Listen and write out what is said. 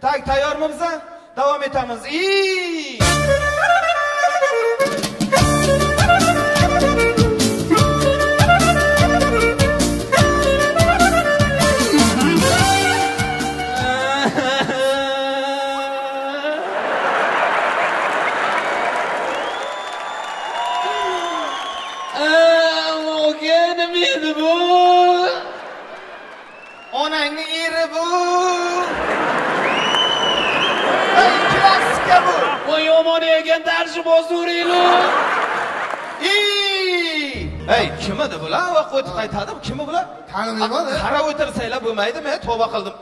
tak tayyormisiz davom etamiz İyi. Onangni eri bu yomoni ekan darji bozuringlar ey! Kim edi bular? Va qo'yib qaytadimi kim bular? Tanilmayman qarab o'tirsanglar bo'lmaydimi? Men tavba qildim.